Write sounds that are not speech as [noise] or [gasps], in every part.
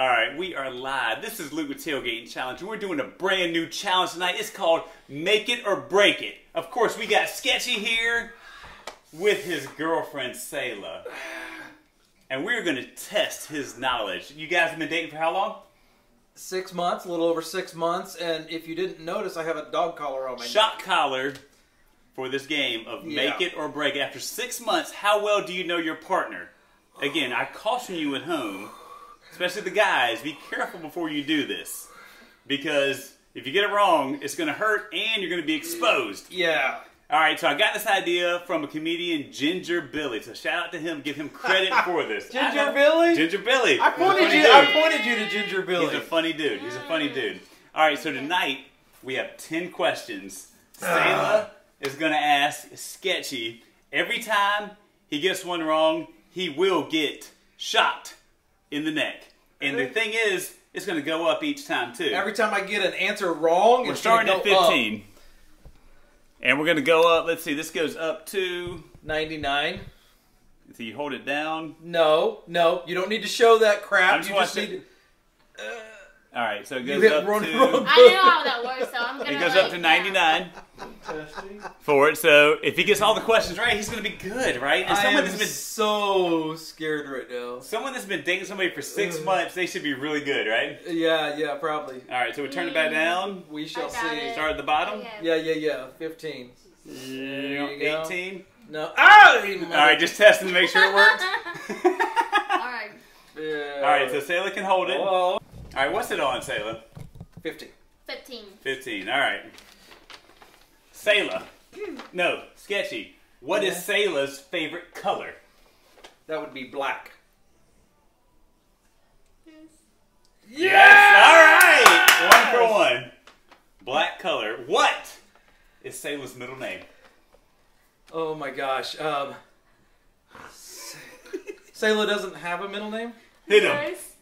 All right, we are live. This is Luke with Tailgating Challenge. We're doing a brand new challenge tonight. It's called Make It or Break It. Of course, we got Sketchy here with his girlfriend, Sayla. And we're going to test his knowledge. You guys have been dating for how long? Six months, a little over six months, and if you didn't notice, I have a dog collar on my Shock collar for this game of Make It or Break It. After six months, how well do you know your partner? Again, I caution you at home, especially the guys, be careful before you do this. Because if you get it wrong, it's going to hurt and you're going to be exposed. Yeah. All right, so I got this idea from a comedian, Ginger Billy. So shout out to him, give him credit for this. [laughs] Ginger Billy? Ginger Billy. I pointed you. dude. I pointed you to Ginger Billy. He's a funny dude. He's a funny dude. All right, so tonight we have 10 questions. Ah. Sayla is going to ask Sketchy. Every time he gets one wrong, he will get shot in the neck. And the thing is, it's going to go up each time, too. Every time I get an answer wrong, We're it's gonna starting at go up. 15. And we're going to go up. Let's see, this goes up to. 99. So you hold it down. No, no, you don't need to show that crap. I'm just you just watching- need. Uh, all right, so it You goes hit up run, to. run. I know how that works, so I'm gonna. It goes like, up to 99 Testing. for it. So if he gets all the questions right, he's going to be good, right? And I someone am that's been so scared right now. someone that's been dating somebody for six Ugh. months, they should be really good, right? Yeah, yeah, probably. All right, so we turn it back down. We shall see. it. Start at the bottom. Yeah, yeah, yeah. 15. Yeah, 18. No. Ah! All right, just testing to make sure it works. [laughs] Alright. Yeah. All right, so Sailor can hold it. All Hello. right, what's it on, Sailor? Fifteen. 15. 15. All right. Sayla. No, Sketchy. What is Sayla's favorite color? That would be black. Yes! All right! One for one. Black color. What is Sayla's middle name? Oh my gosh. Um, Sayla doesn't have a middle name? Hit him. Yes.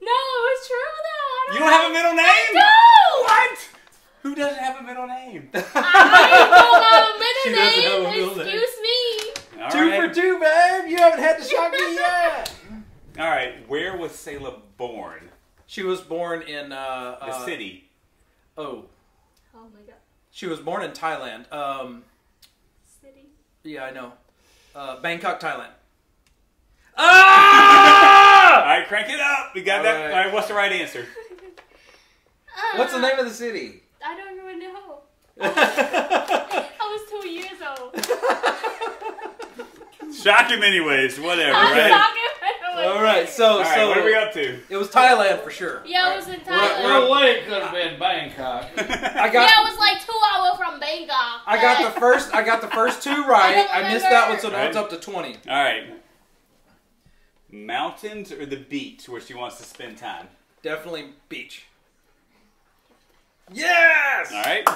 No, it's true though. You don't have a middle name? No! What? Who doesn't have a middle name? I don't have a middle [laughs] doesn't have a name. middle name. Excuse me. All two right. for two, babe. You haven't had to shock me yet. [laughs] All right. Where was Sayla born? She was born in uh, The uh, city. Oh, Oh my god. she was born in Thailand. Um, City. yeah, I know. Uh, Bangkok, Thailand. Ah! [laughs] All right, crank it up. We got All that. right. All right. What's the right answer? What's the name of the city? I don't even know. [laughs] I was two years old. [laughs] Shock him, anyways. Whatever. I was Right. talking All right, so All right. so what are we up to? it was Thailand for sure. Yeah, it was in Thailand. we're- Well, way could have been Bangkok. [laughs] I got yeah, it was like two hours from Bangkok. I got the first I got the first two right. I I, missed that one, so remember. now it's up to twenty. All right. Mountains or the beach where she wants to spend time? Definitely beach. Yes. All right.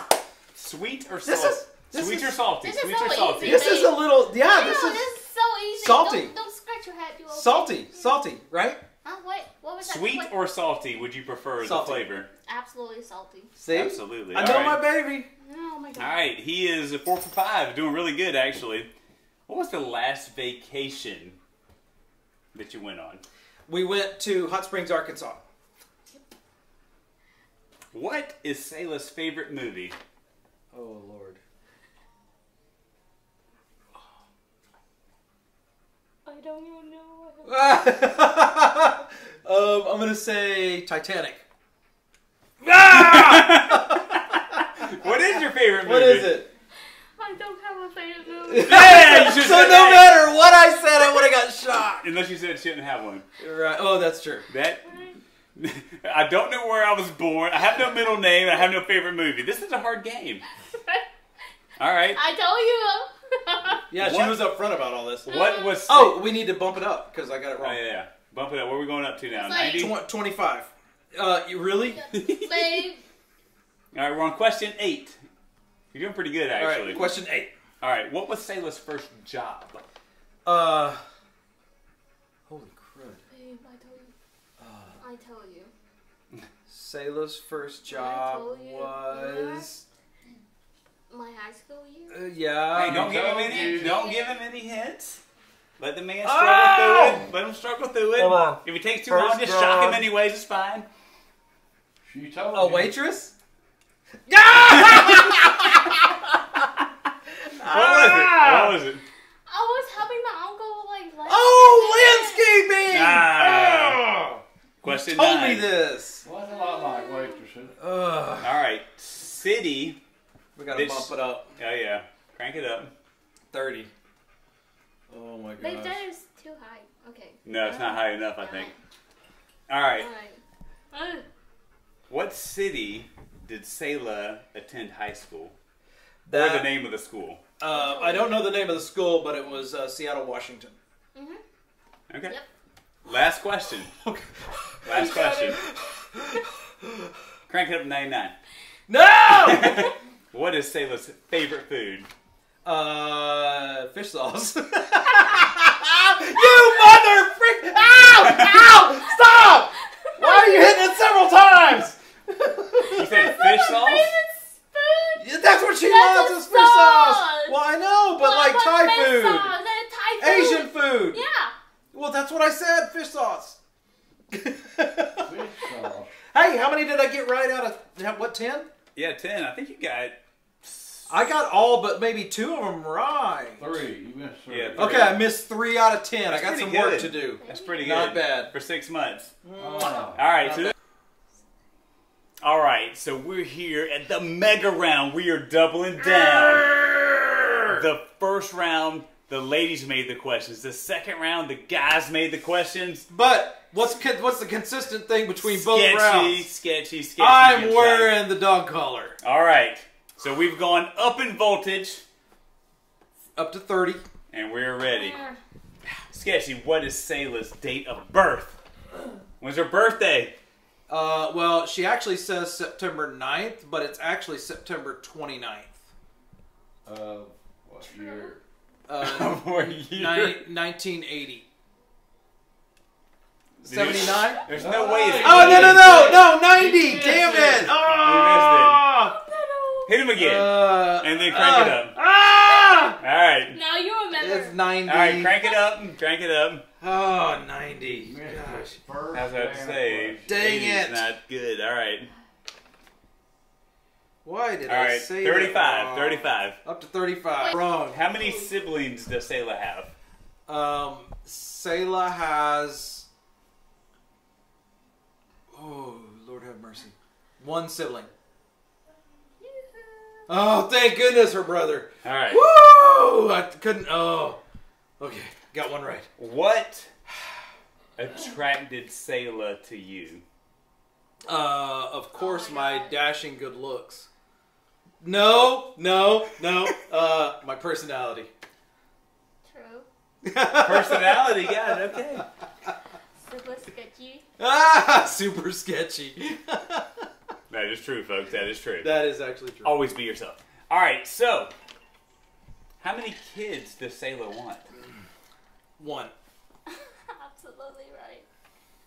Sweet or This salty? is- this Sweet is- or salty? this is Sweet so or salty? easy. This is a little yeah. I This know, is this is so easy. salty. Don't, don't scratch your head. You okay? salty, salty, right? Huh? Wait, what was that? Sweet What- or salty? Would you prefer Salty. the flavor? Absolutely salty. See, Absolutely. I All know right. my baby. Oh my god. All right. He is a four for five, doing really good actually. What was the last vacation that you went on? We went to Hot Springs, Arkansas. What is Sayla's favorite movie? Oh Lord. I don't even know. [laughs] um, I'm gonna say Titanic. [laughs] What is your favorite movie? What is it? I don't have a favorite movie. [laughs] Yeah, so no that. matter what I said, I would have got shot. Unless you said she didn't have one. Right. Oh, that's true. That [laughs] I don't know where I was born. I have no middle name. I have no favorite movie. This is a hard game. [laughs] All right. I told you. [laughs] Yeah, What? she was up front about all this. What was? Oh, we need to bump it up because I got it Oh, wrong. yeah, yeah. Bump it up. Where are we going up to now? It's like- Ninety. Tw- 25. Uh, you really? Babe. All right, we're on question eight. You're doing pretty good, All actually. right, question eight. All right, what was Sayla's first job? Uh, holy crud. Babe, I told you. Uh, I told you. Sayla's first job told you. was. My high school year. Uh, yeah. Hey, don't give him any. you. Don't give him any hints. Let the man struggle Oh! through it. Let him struggle through it. Come on. If it takes too First long, just shock him anyways. It's fine. She told A you. waitress? [laughs] What was it? What was it? I was helping my uncle like. last Oh, weekend. landscaping! Ah. Oh, Question told nine. me this. Wasn't a lot like waitressing. Ugh. All right, city. We gotta This- bump it up. Oh yeah, crank it up. 30. Oh my god. They gosh. that is too high. Okay. No, it's not high enough. I think. All right, Alright. Uh, what city did Selah attend high school? or the name of the school? Uh, I don't know the name of the school, but it was uh, Seattle, Washington. Okay. Yep. Last question. [laughs] Last [laughs] question. Crank it up to 99. No! [laughs] What is Selah's favorite food? uh, fish sauce. [laughs] you mother freak! Ow! Ow! Stop! Why are you hitting it several times? You said fish sauce? Favorite food? Yeah, That's what she That's wants a is fish sauce. sauce. Well, I know, but Well, like what's Thai fish food, sauce? That is Thai food. Asian food. Yeah. Well, that's what I said. Fish sauce. Fish sauce. hey, how many did I get right out of what ten? Yeah, 10. I think you got. I got all but maybe two of them right. Three. You missed three. Yeah, three. Okay, I missed three out of ten. That's I got pretty some work to do. That's pretty good. Not bad. For six months. Mm. Oh. All right, so. All right, so we're here at the mega round. We are doubling down. The first round, the ladies made the questions. The second round, the guys made the questions. But what's what's the consistent thing between both sketchy, rounds? sketchy, sketchy. Sketchy. I'm good wearing the dog collar. All right, so we've gone up in voltage, Up to thirty. and we're ready. Sketchy, what is Selah's date of birth? When's her birthday? Uh, well, she actually says September 9th, but it's actually September 29th. Uh, what year? Uh, [laughs] For year. 1980. Did you- 79? There's no way. It's Oh, no, no, no, no, 90! Damn it. it! Oh! Hit him again. Uh, And then crank it uh, up. Ah! All right. now you remember. It's 90. All right, crank it up. Crank it up. Oh, 90. You missed the Gosh. first How's that damn say? question. Dang 80's it. Not good. All right. Why did All I right. say 35. that? 35. Up to 35. Wrong. How many siblings does Selah have? Um, Selah has. Oh, Lord have mercy. One sibling. Oh, thank goodness, her brother. All right. Woo! I couldn't. Oh. Okay, got one right. What attracted Selah to you? Uh, of course, Oh my my dashing good looks. No, no, no. Uh, my personality. True. [laughs] Personality, got it. Okay. Super sketchy. ah, super sketchy. [laughs] That is true, folks. That is true. that is actually true. Always be yourself. All right. So, how many kids does Selah want? One. [laughs] Absolutely right.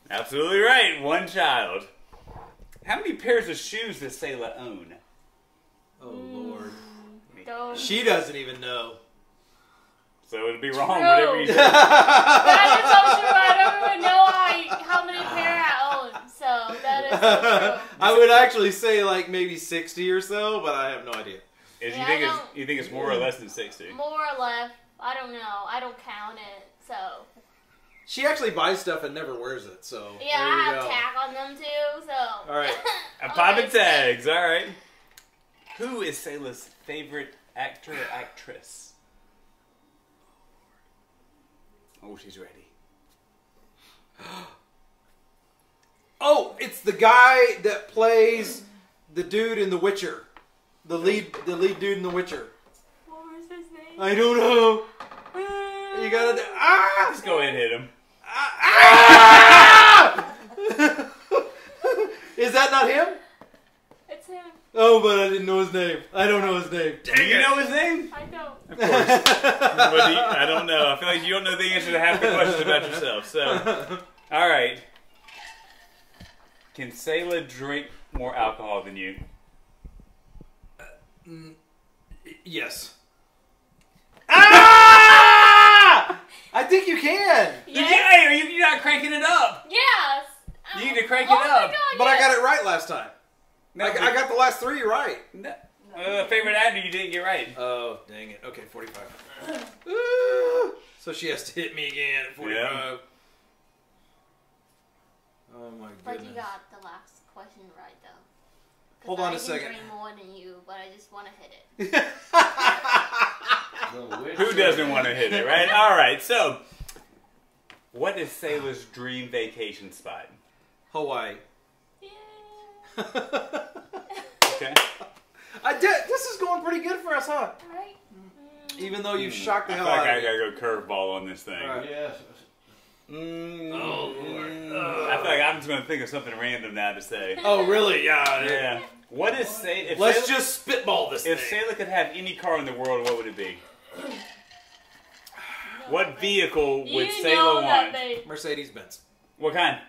Absolutely right. One child. How many pairs of shoes does Selah own? Oh Lord. [sighs] Don't. She doesn't even know. So it'd be wrong True. whatever you do. [laughs] that is so true. I don't even know I, how many pair I own. So that is so true. [laughs] I would actually say like maybe sixty or so, but I have no idea. Is you Yeah, think I it's don't- you think it's more or less than sixty? More or less. I don't know. I don't count it. So She actually buys stuff and never wears it, so yeah, there I have go. tag on them too. So All right. [laughs] I'm popping Okay, tags. All right. Who is Selah's favorite actor or actress? Oh, she's ready. [gasps] Oh, it's the guy that plays the dude in The Witcher, the lead, the lead dude in The Witcher. What was his name? I don't know. You gotta ah! Let's go ahead and hit him. Ah! ah! [laughs] Is that not him? It's him. Oh, but I didn't know his name. I don't know his name. Do you know his name? I don't. Of course. But do you- I don't know. I feel like you don't know the answer to half the questions about yourself. So, all right. Can Selah drink more alcohol than you? Yes. Ah! I think you can. Yes. Yeah, are you, you're not cranking it up. Yes. You need to crank oh it my up. God, But I got it right last time. I, I got the last three right. Uh, favorite actor you didn't get right. Oh, dang it. Okay, 45. [laughs] So she has to hit me again at 45. Yeah. Oh my But goodness. you got the last question right though. 'Cause Hold on I a can second. Drink more than you, but I just want to hit it. [laughs] Who doesn't want to hit it, right? [laughs] All right, so what is Sailor's dream vacation spot? Hawaii. Yeah. [laughs] Okay. I did. This is going pretty good for us, huh? Right. Even though you shocked the hell feel like out I of me. gotta go curveball on this thing. All right. Yes. Mm, Oh, Lord. mm. I feel like I'm just gonna think of something random now to say. [laughs] Oh, really? Yeah. Yeah. What is Sailor? If Let's Sailor, just spitball this if thing. Sailor could have any car in the world, what would it be? [sighs] What vehicle You would know Sailor that, want? babe. Mercedes Benz. What kind?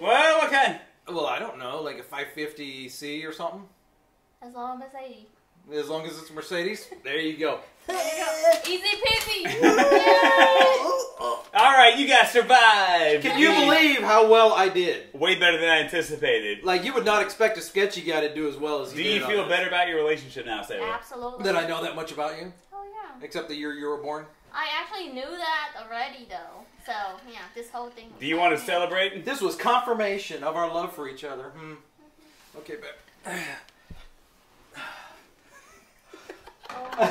Well, what kind? Well, I don't know, like a 550C or something. As long as I. As long as it's Mercedes. There you go. [laughs] There you go. Easy peasy. [laughs] All right, you guys survived. Can you believe how well I did? Way better than I anticipated. Like you would not expect a sketchy guy to do as well as he Do did. you feel better about your relationship now, Sarah? Absolutely. that I know that much about you, Oh yeah. except the year you were born? I actually knew that already though. So yeah, this whole thing. Do you want to celebrate? This was confirmation of our love for each other. Hmm. Okay, babe. Oh my [laughs] God.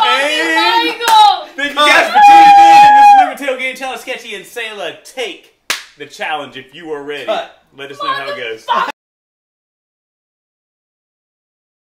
Hey! Michael! Thank you guys for tuning in. This is Luke Tailgate Challenge Sketchy and Sailor. Take the challenge if you are ready. Cut. Let us know how it goes.